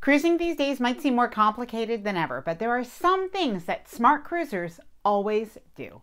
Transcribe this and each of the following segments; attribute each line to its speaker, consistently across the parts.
Speaker 1: Cruising these days might seem more complicated than ever, but there are some things that smart cruisers always do.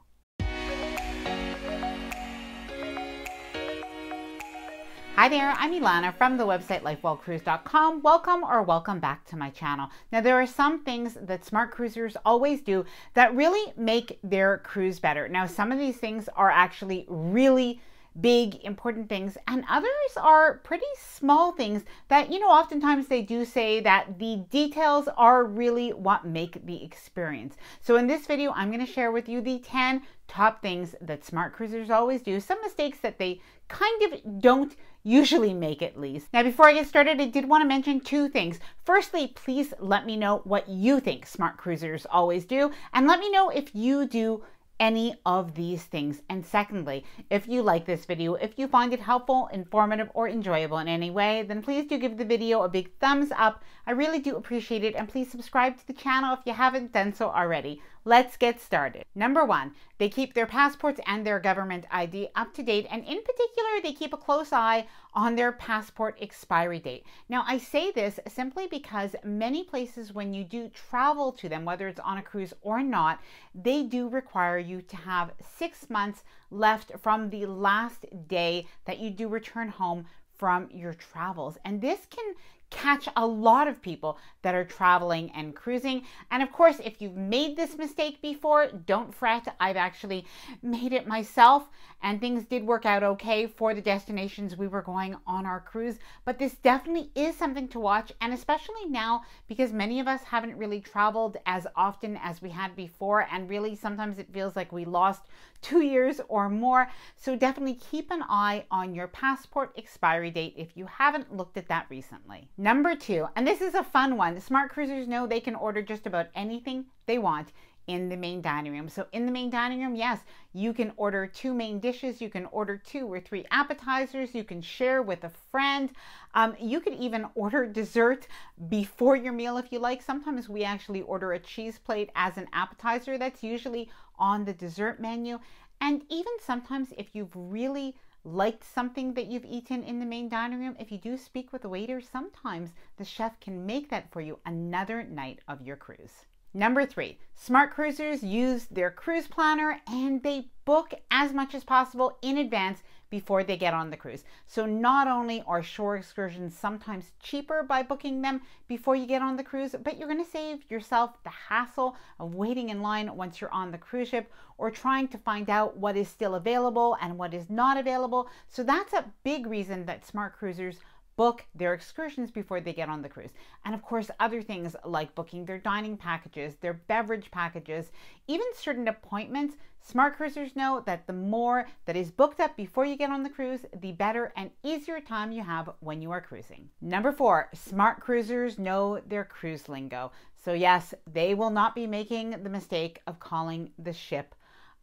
Speaker 1: Hi there, I'm Ilana from the website lifewellcruised.com. Welcome or welcome back to my channel. Now, there are some things that smart cruisers always do that really make their cruise better. Now, some of these things are actually really big, important things, and others are pretty small things that, you know, oftentimes they do say that the details are really what make the experience. So in this video, I'm going to share with you the 10 top things that smart cruisers always do, some mistakes that they kind of don't usually make at least. Now, before I get started, I did want to mention two things. Firstly, please let me know what you think smart cruisers always do, and let me know if you do any of these things. And secondly, if you like this video, if you find it helpful, informative, or enjoyable in any way, then please do give the video a big thumbs up. I really do appreciate it. And please subscribe to the channel if you haven't done so already. Let's get started. Number one, they keep their passports and their government ID up to date, and in particular, they keep a close eye on their passport expiry date. Now, I say this simply because many places, when you do travel to them, whether it's on a cruise or not, they do require you to have six months left from the last day that you do return home from your travels. And this can catch a lot of people that are traveling and cruising. And of course, if you've made this mistake before, don't fret. I've actually made it myself and things did work out okay for the destinations we were going on our cruise. But this definitely is something to watch. And especially now, because many of us haven't really traveled as often as we had before. And really, sometimes it feels like we lost two years or more. So definitely keep an eye on your passport expiry date if you haven't looked at that recently. Number two, and this is a fun one. Smart cruisers know they can order just about anything they want in the main dining room. So in the main dining room, yes, you can order two main dishes, you can order two or three appetizers, you can share with a friend. Um, you could even order dessert before your meal if you like. Sometimes we actually order a cheese plate as an appetizer. That's usually on the dessert menu. And even sometimes if you've really liked something that you've eaten in the main dining room, if you do speak with the waiter, sometimes the chef can make that for you another night of your cruise. Number three, smart cruisers use their cruise planner and they book as much as possible in advance before they get on the cruise. So not only are shore excursions sometimes cheaper by booking them before you get on the cruise, but you're going to save yourself the hassle of waiting in line once you're on the cruise ship or trying to find out what is still available and what is not available. So that's a big reason that smart cruisers book their excursions before they get on the cruise. And of course, other things like booking their dining packages, their beverage packages, even certain appointments. Smart cruisers know that the more that is booked up before you get on the cruise, the better and easier time you have when you are cruising. Number four, smart cruisers know their cruise lingo. So, yes, they will not be making the mistake of calling the ship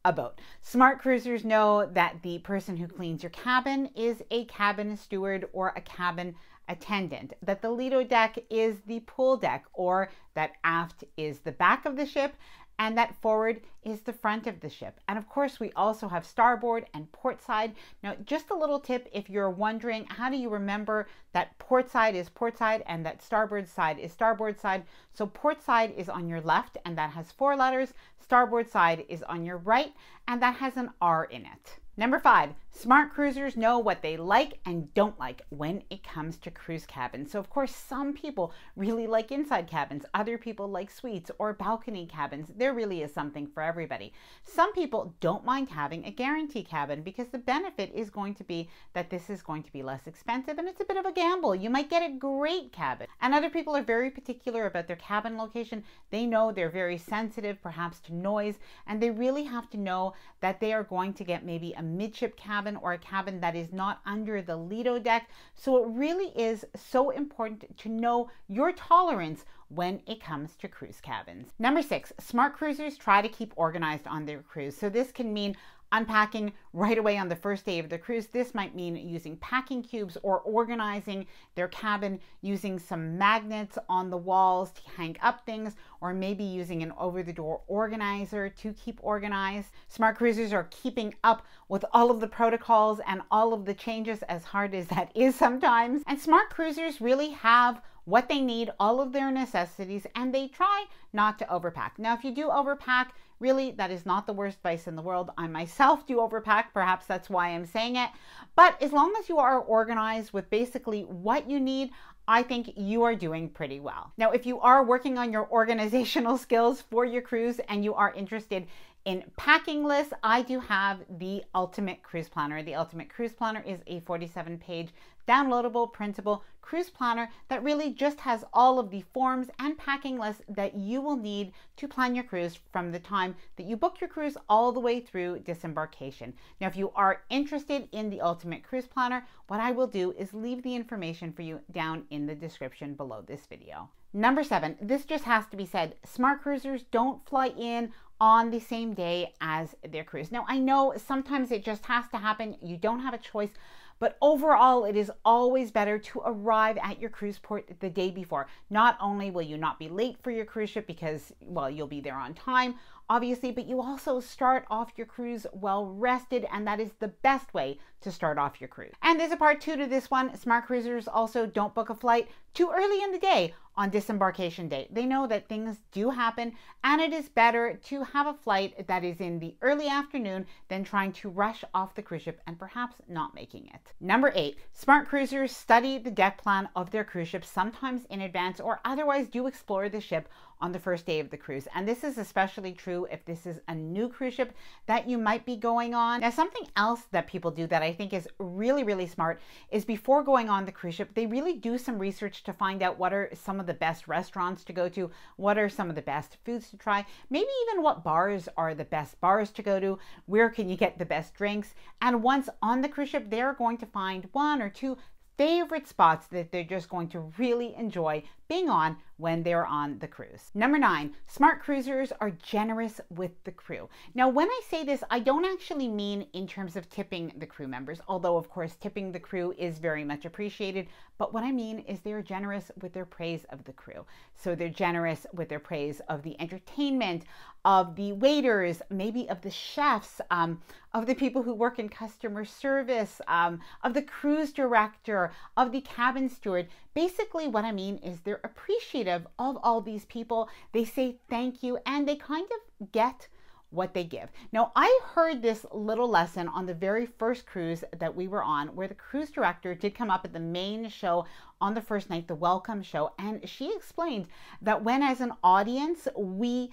Speaker 1: a boat. Smart cruisers know that the person who cleans your cabin is a cabin steward or a cabin attendant, that the Lido deck is the pool deck, or that aft is the back of the ship, and that forward is the front of the ship. And of course, we also have starboard and port side. Now, just a little tip if you're wondering, how do you remember that port side is port side and that starboard side is starboard side? So, port side is on your left and that has four letters, starboard side is on your right and that has an R in it. Number five, smart cruisers know what they like and don't like when it comes to cruise cabins. So, of course, some people really like inside cabins, other people like suites or balcony cabins. There really is something for everybody. Some people don't mind having a guarantee cabin because the benefit is going to be that this is going to be less expensive and it's a bit of a gamble. You might get a great cabin. And other people are very particular about their cabin location. They know they're very sensitive, perhaps to noise, and they really have to know that they are going to get maybe a midship cabin or a cabin that is not under the Lido deck. So it really is so important to know your tolerance when it comes to cruise cabins. Number six, smart cruisers try to keep organized on their cruise. So this can mean unpacking right away on the first day of the cruise. This might mean using packing cubes or organizing their cabin using some magnets on the walls to hang up things, or maybe using an over the door organizer to keep organized. Smart cruisers are keeping up with all of the protocols and all of the changes, as hard as that is sometimes. And smart cruisers really have what they need, all of their necessities, and they try not to overpack. Now, if you do overpack, really, that is not the worst vice in the world. I myself do overpack, perhaps that's why I'm saying it. But as long as you are organized with basically what you need, I think you are doing pretty well. Now, if you are working on your organizational skills for your cruise and you are interested in packing lists, I do have the Ultimate Cruise Planner. The Ultimate Cruise Planner is a 47 page downloadable, printable cruise planner that really just has all of the forms and packing lists that you will need to plan your cruise from the time that you book your cruise all the way through disembarkation. Now, if you are interested in the Ultimate Cruise Planner, what I will do is leave the information for you down in the description below this video. Number seven, this just has to be said. Smart cruisers don't fly in on the same day as their cruise. Now, I know sometimes it just has to happen. You don't have a choice. But overall, it is always better to arrive at your cruise port the day before. Not only will you not be late for your cruise ship because, well, you'll be there on time, obviously, but you also start off your cruise well rested, and that is the best way to start off your cruise. And there's a part two to this one. Smart cruisers also don't book a flight too early in the day on disembarkation day. They know that things do happen and it is better to have a flight that is in the early afternoon than trying to rush off the cruise ship and perhaps not making it. Number eight, smart cruisers study the deck plan of their cruise ship sometimes in advance or otherwise do explore the ship on the first day of the cruise. And this is especially true if this is a new cruise ship that you might be going on. Now, something else that people do that I think is really, really smart is before going on the cruise ship, they really do some research to find out what are some of the best restaurants to go to, what are some of the best foods to try, maybe even what bars are the best bars to go to, where can you get the best drinks. And once on the cruise ship, they're going to find one or two favorite spots that they're just going to really enjoy being on when they're on the cruise. Number nine, smart cruisers are generous with the crew. Now, when I say this, I don't actually mean in terms of tipping the crew members, although, of course, tipping the crew is very much appreciated. But what I mean is they're generous with their praise of the crew. So they're generous with their praise of the entertainment, of the waiters, maybe of the chefs, um, of the people who work in customer service, um, of the cruise director, of the cabin steward. Basically, what I mean is they're appreciative of all these people. They say thank you and they kind of get what they give. Now, I heard this little lesson on the very first cruise that we were on, where the cruise director did come up at the main show on the first night, the welcome show, and she explained that when, as an audience, we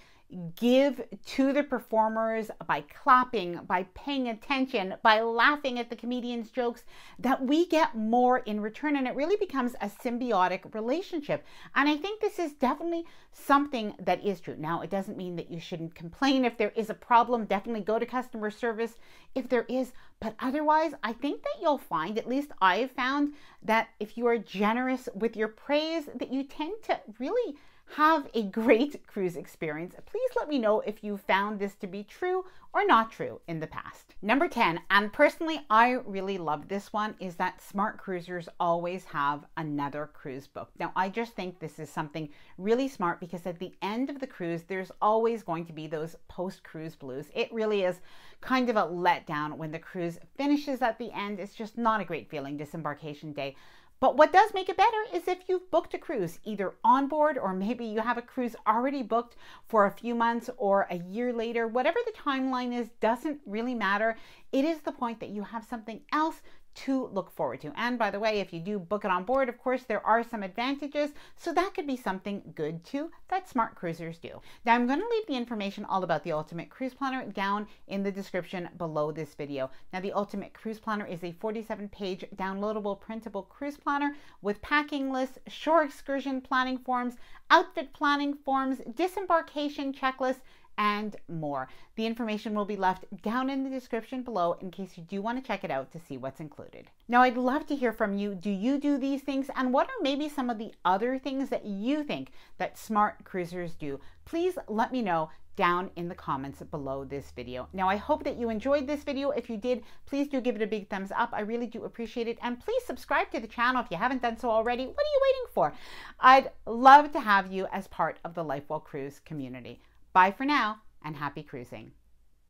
Speaker 1: give to the performers by clapping, by paying attention, by laughing at the comedian's jokes, that we get more in return. And it really becomes a symbiotic relationship. And I think this is definitely something that is true. Now, it doesn't mean that you shouldn't complain if there is a problem. Definitely go to customer service if there is. But otherwise, I think that you'll find, at least I've found, that if you are generous with your praise, that you tend to really have a great cruise experience. Please let me know if you found this to be true or not true in the past. Number 10, and personally I really love this one, is that smart cruisers always have another cruise book. Now I just think this is something really smart because at the end of the cruise, there's always going to be those post-cruise blues. It really is kind of a letdown when the cruise finishes at the end. It's just not a great feeling disembarkation day. But what does make it better is if you've booked a cruise either on board or maybe you have a cruise already booked for a few months or a year later, whatever the timeline is, doesn't really matter. It is the point that you have something else to look forward to. And by the way, if you do book it on board, of course, there are some advantages. So that could be something good too that smart cruisers do. Now I'm going to leave the information all about the Ultimate Cruise Planner down in the description below this video. Now the Ultimate Cruise Planner is a 47 page downloadable printable cruise planner with packing lists, shore excursion planning forms, outfit planning forms, disembarkation checklists, and more. The information will be left down in the description below in case you do want to check it out to see what's included. Now, I'd love to hear from you. Do you do these things? And what are maybe some of the other things that you think that smart cruisers do? Please let me know down in the comments below this video. Now, I hope that you enjoyed this video. If you did, please do give it a big thumbs up. I really do appreciate it. And please subscribe to the channel if you haven't done so already. What are you waiting for? I'd love to have you as part of the Life Well Cruised community. Bye for now and happy cruising.